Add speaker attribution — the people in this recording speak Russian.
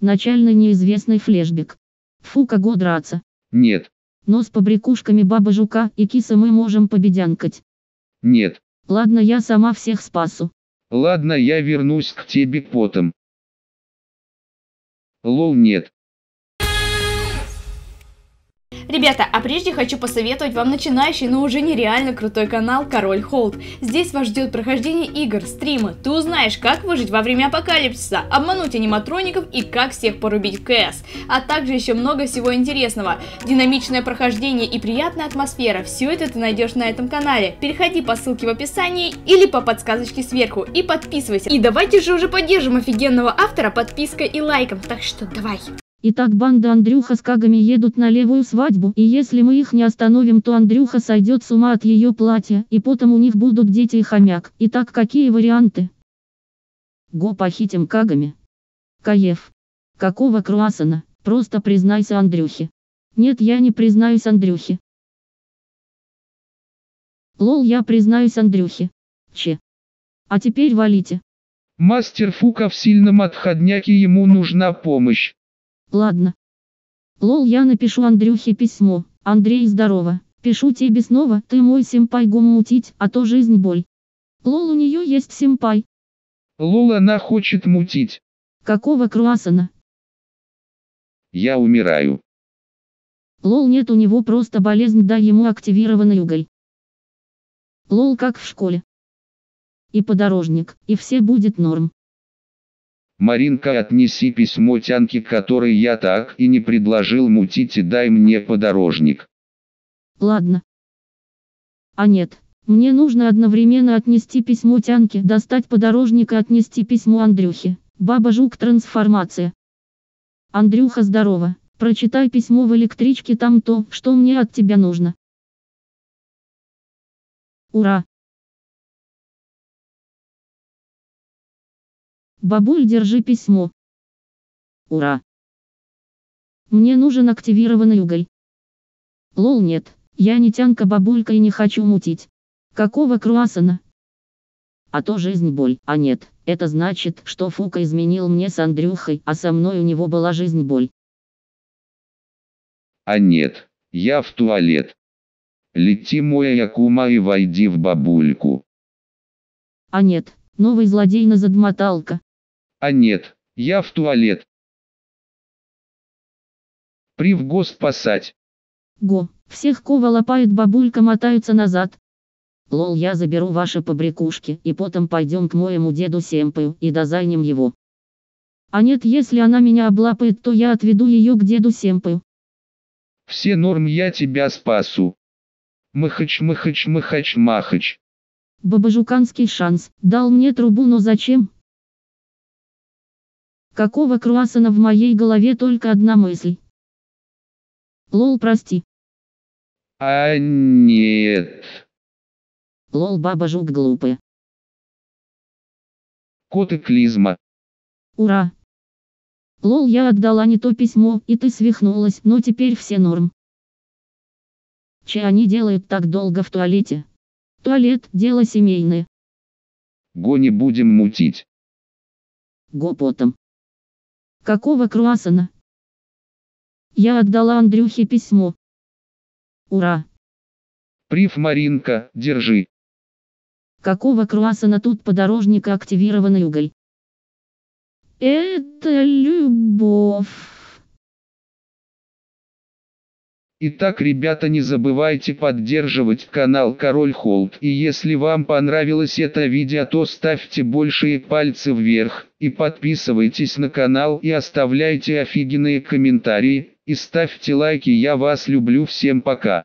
Speaker 1: Начальный неизвестный флешбек. Фу, кого драться.
Speaker 2: Нет,
Speaker 1: Но с побрякушками баба жука и киса мы можем победянкать.
Speaker 2: нет.
Speaker 1: Ладно, я сама всех спасу.
Speaker 2: Ладно, я вернусь к тебе потом. Лол нет.
Speaker 3: Ребята, а прежде хочу посоветовать вам начинающий, но уже нереально крутой канал Король Холд. Здесь вас ждет прохождение игр, стримы, ты узнаешь, как выжить во время апокалипсиса, обмануть аниматроников и как всех порубить в КС, а также еще много всего интересного. Динамичное прохождение и приятная атмосфера, все это ты найдешь на этом канале. Переходи по ссылке в описании или по подсказочке сверху и подписывайся. И давайте же уже поддержим офигенного автора подпиской и лайком, так что давай.
Speaker 1: Итак, банда Андрюха с Кагами едут на левую свадьбу, и если мы их не остановим, то Андрюха сойдет с ума от ее платья, и потом у них будут дети и хомяк. Итак, какие варианты? Го похитим Кагами. Каев. Какого круассана? Просто признайся Андрюхе. Нет, я не признаюсь Андрюхе. Лол, я признаюсь Андрюхе. Че. А теперь валите.
Speaker 2: Мастер Фука в сильном отходняке ему нужна помощь.
Speaker 1: Ладно. Лол, я напишу Андрюхе письмо. Андрей, здорово. Пишу тебе снова, ты мой симпай гум мутить, а то жизнь боль. Лол, у нее есть семпай.
Speaker 2: Лол она хочет мутить.
Speaker 1: Какого круассана?
Speaker 2: Я умираю.
Speaker 1: Лол, нет у него просто болезнь, дай ему активированный уголь. Лол, как в школе. И подорожник, и все будет норм.
Speaker 2: Маринка отнеси письмо тянке, который я так и не предложил мутить и дай мне подорожник.
Speaker 1: Ладно. А нет, мне нужно одновременно отнести письмо Тянке, достать подорожник и отнести письмо Андрюхе. Баба Жук трансформация. Андрюха здорово, прочитай письмо в электричке там то, что мне от тебя нужно. Ура! Бабуль, держи письмо. Ура! Мне нужен активированный уголь. Лол нет, я не тянка бабулька и не хочу мутить. Какого круассана? А то жизнь боль, а нет, это значит, что Фука изменил мне с Андрюхой, а со мной у него была жизнь боль.
Speaker 2: А нет, я в туалет. Лети моя Якума и войди в бабульку.
Speaker 1: А нет, новый злодей на задмоталка.
Speaker 2: А нет, я в туалет. Привго спасать.
Speaker 1: Го, всех кого лопают бабулька мотаются назад. Лол, я заберу ваши побрякушки, и потом пойдем к моему деду Семпаю, и дозайнем его. А нет, если она меня облапает, то я отведу ее к деду Семпаю.
Speaker 2: Все норм я тебя спасу. Махач, махач, махач, махач.
Speaker 1: Бабажуканский шанс, дал мне трубу, но зачем? Какого круассана в моей голове только одна мысль. Лол, прости.
Speaker 2: А нет.
Speaker 1: Лол, баба жук глупая.
Speaker 2: Кот и клизма.
Speaker 1: Ура. Лол, я отдала не то письмо, и ты свихнулась, но теперь все норм. Че они делают так долго в туалете? Туалет – дело семейное.
Speaker 2: Го не будем мутить.
Speaker 1: Го потом. Какого круассана? Я отдала Андрюхе письмо. Ура.
Speaker 2: Прив Маринка, держи.
Speaker 1: Какого круассана тут подорожника активированный уголь? Это любовь.
Speaker 2: Итак, ребята, не забывайте поддерживать канал Король Холд. И если вам понравилось это видео, то ставьте большие пальцы вверх. И подписывайтесь на канал и оставляйте офигенные комментарии. И ставьте лайки. Я вас люблю. Всем пока.